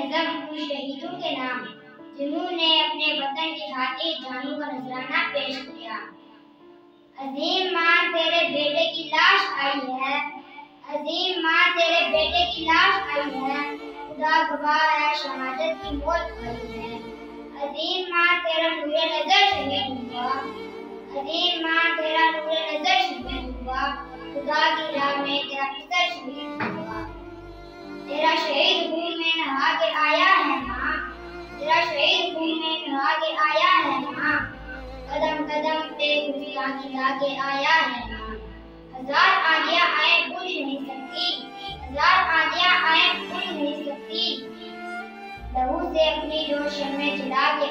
नजम उन शहीदों के नाम। जिन्होंने अपने वतन की खातिर जानों का नजराना पेश किया। अजीम माँ, तेरे बेटे की लाश आई है। अजीम माँ, तेरे बेटे की लाश आई है। खुदा गवाह है, शहादत की मौत आई है। अजीम माँ, तेरा नूर नज़र शहीद हुआ। अजीम माँ, तेरा नूर नज़र शहीद हुआ। खुदा की राह में तेरा पितर शहीद हुआ खुशी आगे आया है माँ हज़ार आलिया आए भूल नहीं सकती। हज़ार आलिया आए भूल नहीं सकती। लहू से अपनी जोश में जला के